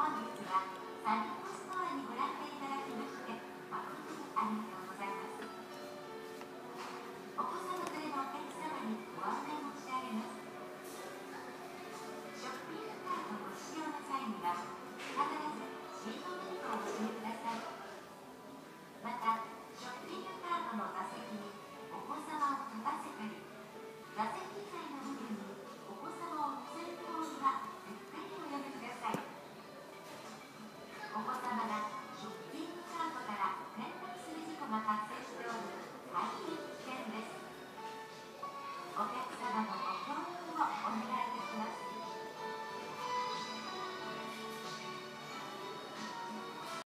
好，你们请来，来。お待たせしており大す。